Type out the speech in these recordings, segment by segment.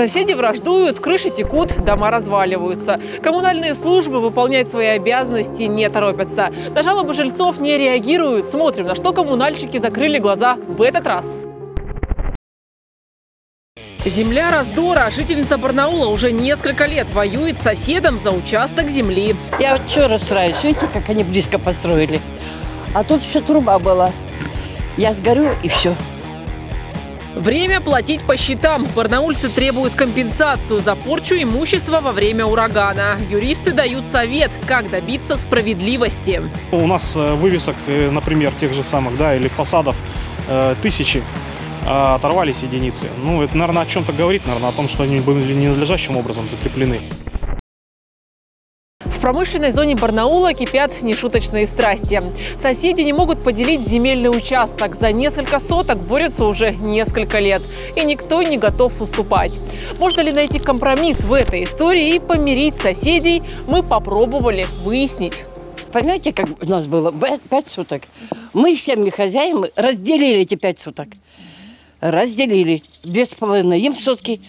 Соседи враждуют, крыши текут, дома разваливаются. Коммунальные службы выполнять свои обязанности не торопятся. На жалобы жильцов не реагируют. Смотрим, на что коммунальщики закрыли глаза в этот раз. Земля раздора. Жительница Барнаула уже несколько лет воюет с соседом за участок земли. Я вот что расстраиваюсь, видите, как они близко построили. А тут еще труба была. Я сгорю и все. Время платить по счетам. Барнаульцы требуют компенсацию за порчу имущества во время урагана. Юристы дают совет, как добиться справедливости. У нас э, вывесок, э, например, тех же самых, да, или фасадов э, тысячи, а оторвались единицы. Ну, это, наверное, о чем-то говорит, наверное, о том, что они были ненадлежащим образом закреплены. В промышленной зоне Барнаула кипят нешуточные страсти. Соседи не могут поделить земельный участок. За несколько соток борются уже несколько лет. И никто не готов уступать. Можно ли найти компромисс в этой истории и помирить соседей, мы попробовали выяснить. Понимаете, как у нас было пять суток? Мы всеми хозяевами разделили эти пять суток. Разделили. Две с половиной им сутки,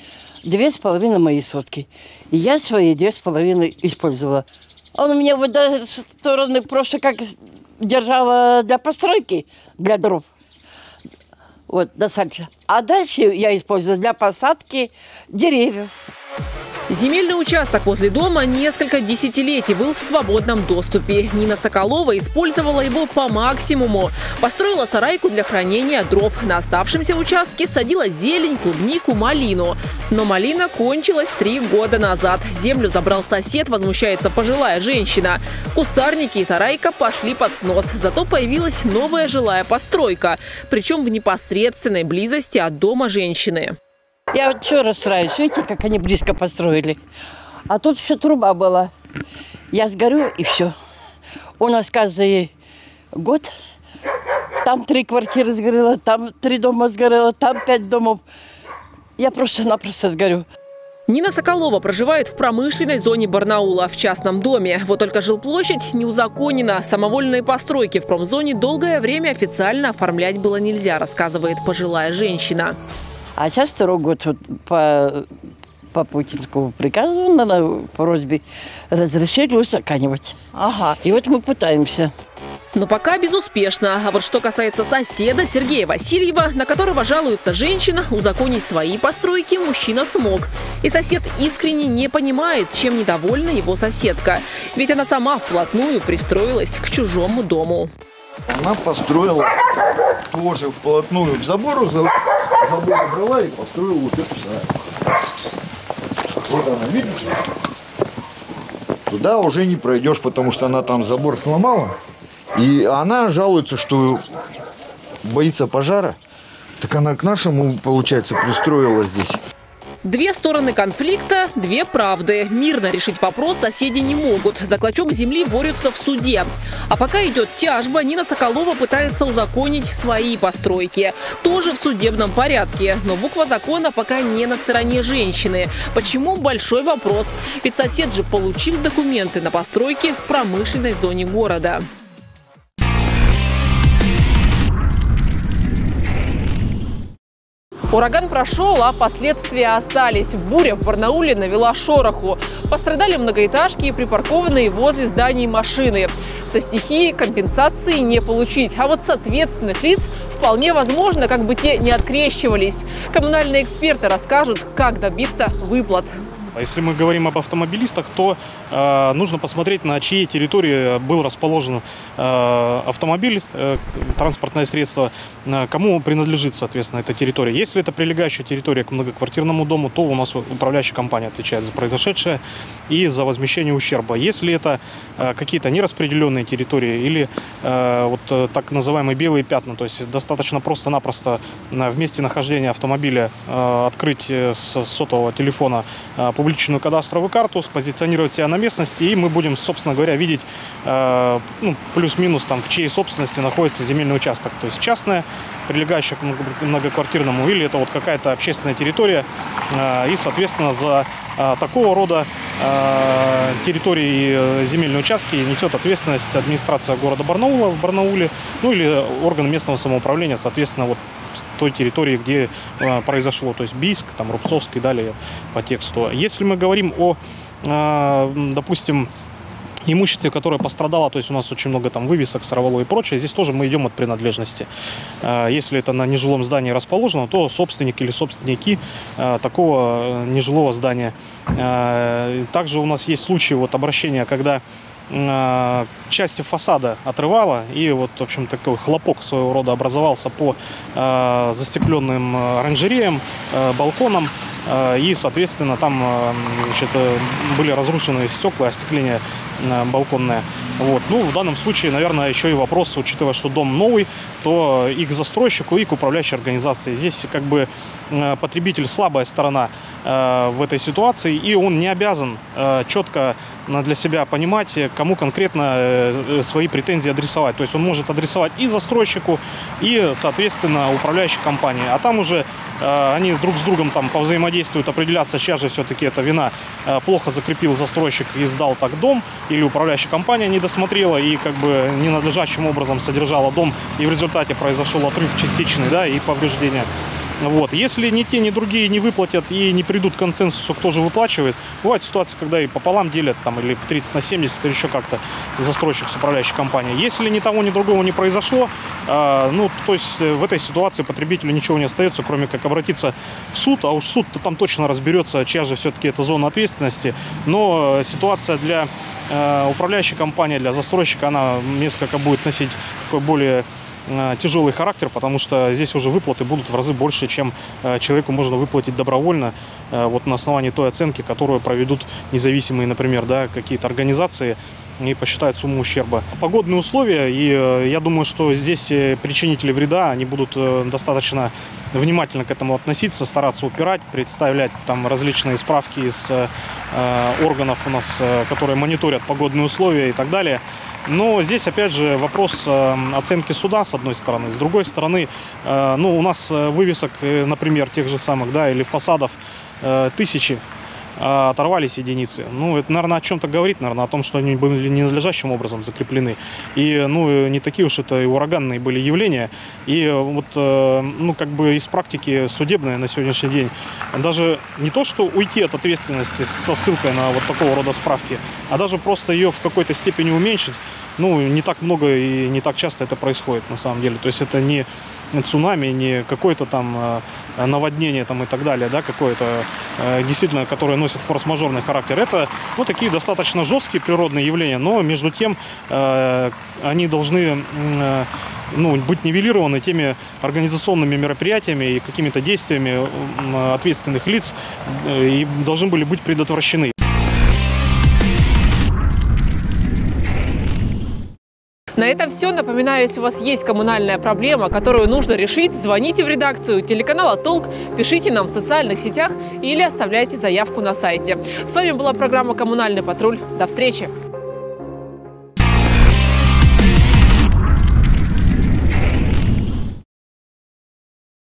две с половиной мои сутки. И я свои две с половиной использовала. Он у меня вот до стороны просто как держала для постройки, для дров. Вот, до сальча. А дальше я использую для посадки деревьев. Земельный участок возле дома несколько десятилетий был в свободном доступе. Нина Соколова использовала его по максимуму. Построила сарайку для хранения дров. На оставшемся участке садила зелень, клубнику, малину. Но малина кончилась три года назад. Землю забрал сосед, возмущается пожилая женщина. Кустарники и сарайка пошли под снос. Зато появилась новая жилая постройка. Причем в непосредственной близости от дома женщины. Я вот что расстраиваюсь, видите, как они близко построили. А тут еще труба была. Я сгорю и все. У нас каждый год там три квартиры сгорело, там три дома сгорело, там пять домов. Я просто-напросто сгорю. Нина Соколова проживает в промышленной зоне Барнаула в частном доме. Вот только жилплощадь не узаконена. Самовольные постройки в промзоне долгое время официально оформлять было нельзя, рассказывает пожилая женщина. А сейчас второй год вот по, по путинскому приказу на, просьбе разрешили узаканивать. Ага. И вот мы пытаемся. Но пока безуспешно. А вот что касается соседа Сергея Васильева, на которого жалуется женщина, узаконить свои постройки мужчина смог. И сосед искренне не понимает, чем недовольна его соседка. Ведь она сама вплотную пристроилась к чужому дому. Она построила тоже вплотную к забору, за- забор убрала и построила вот эту сарайку. Вот она, видите? Туда уже не пройдешь, потому что она там забор сломала. И она жалуется, что боится пожара. Так она к нашему, получается, пристроила здесь. Две стороны конфликта, две правды. Мирно решить вопрос соседи не могут. За клочок земли борются в суде. А пока идет тяжба, Нина Соколова пытается узаконить свои постройки. Тоже в судебном порядке. Но буква закона пока не на стороне женщины. Почему? Большой вопрос. Ведь сосед же получил документы на постройки в промышленной зоне города. Ураган прошел, а последствия остались. Буря в Барнауле навела шороху. Пострадали многоэтажки и припаркованные возле зданий машины. Со стихией компенсации не получить. А вот с ответственных лиц вполне возможно, как бы те не открещивались. Коммунальные эксперты расскажут, как добиться выплат. А Если мы говорим об автомобилистах, то э, нужно посмотреть, на чьей территории был расположен э, автомобиль, э, транспортное средство, э, кому принадлежит, соответственно, эта территория. Если это прилегающая территория к многоквартирному дому, то у нас управляющая компания отвечает за произошедшее и за возмещение ущерба. Если это э, какие-то нераспределенные территории или э, вот э, так называемые белые пятна, то есть достаточно просто-напросто э, в месте нахождения автомобиля э, открыть э, с сотового телефона э, публичную кадастровую карту, спозиционировать себя на местности, и мы будем, собственно говоря, видеть э, ну, плюс-минус там в чьей собственности находится земельный участок. То есть частная, прилегающая к много- многоквартирному, или это вот какая-то общественная территория. Э, и, соответственно, за э, такого рода э, территории э, земельные участки несет ответственность администрация города Барнаула в Барнауле, ну или органы местного самоуправления, соответственно, вот той территории, где э, произошло, то есть Бийск, там Рубцовск и далее по тексту. Если мы говорим о, э, допустим, имуществе, которое пострадало, то есть у нас очень много там вывесок, сорвало и прочее, здесь тоже мы идем от принадлежности. Э, Если это на нежилом здании расположено, то собственник или собственники э, такого нежилого здания. Э, Также у нас есть случаи вот обращения, когда э, части фасада отрывало, и вот, в общем, такой хлопок своего рода образовался по э, застекленным э, оранжереям, э, балконам, э, и, соответственно, там э, значит, э, были разрушены стекла, остекление балконное. Вот. Ну, в данном случае, наверное, еще и вопрос, учитывая, что дом новый, то и к застройщику, и к управляющей организации. Здесь как бы э, потребитель слабая сторона э, в этой ситуации, и он не обязан э, четко для себя понимать, кому конкретно свои претензии адресовать. То есть он может адресовать и застройщику, и, соответственно, управляющей компании. А там уже они друг с другом там повзаимодействуют, определяться, чья же все-таки эта вина. Плохо закрепил застройщик и сдал так дом, или управляющая компания не досмотрела и как бы ненадлежащим образом содержала дом, и в результате произошел отрыв частичный, да, и повреждения. Вот. Если ни те, ни другие не выплатят и не придут к консенсусу, кто же выплачивает, бывает ситуация, когда и пополам делят, там, или в 30 на 70, или еще как-то застройщик с управляющей компанией. Если ни того, ни другого не произошло, э, ну, то есть э, в этой ситуации потребителю ничего не остается, кроме как обратиться в суд, а уж суд-то там точно разберется, чья же все-таки это зона ответственности. Но э, ситуация для э, управляющей компании, для застройщика, она несколько будет носить такой более тяжелый характер, потому что здесь уже выплаты будут в разы больше, чем э, человеку можно выплатить добровольно, э, вот на основании той оценки, которую проведут независимые, например, да, какие-то организации и посчитают сумму ущерба. Погодные условия, и э, я думаю, что здесь э, причинители вреда, они будут э, достаточно внимательно к этому относиться, стараться упирать, представлять там различные справки из э, э, органов у нас, э, которые мониторят погодные условия и так далее. Но здесь, опять же, вопрос э, оценки суда, с одной стороны. С другой стороны, э, ну, у нас э, вывесок, э, например, тех же самых, да, или фасадов тысячи, а оторвались единицы. Ну, это, наверное, о чем-то говорит, наверное, о том, что они были ненадлежащим образом закреплены. И, ну, не такие уж это и ураганные были явления. И вот, э, ну, как бы из практики судебной на сегодняшний день даже не то, что уйти от ответственности со ссылкой на вот такого рода справки, а даже просто ее в какой-то степени уменьшить, ну, не так много и не так часто это происходит на самом деле. То есть это не цунами, не какое-то там э, наводнение там и так далее, да, какое-то э, действительно, которое носит форс-мажорный характер. Это, ну, такие достаточно жесткие природные явления, но между тем э, они должны ну, быть нивелированы теми организационными мероприятиями и какими-то действиями ответственных лиц и должны были быть предотвращены. На этом все. Напоминаю, если у вас есть коммунальная проблема, которую нужно решить, звоните в редакцию телеканала «Толк», пишите нам в социальных сетях или оставляйте заявку на сайте. С вами была программа «Коммунальный патруль». До встречи!